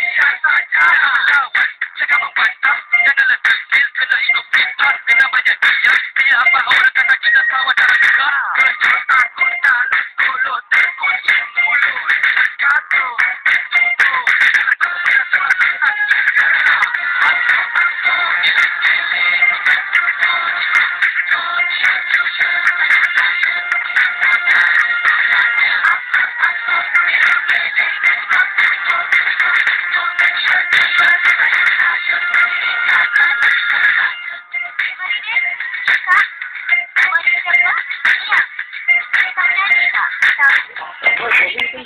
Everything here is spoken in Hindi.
Thank you. 啊。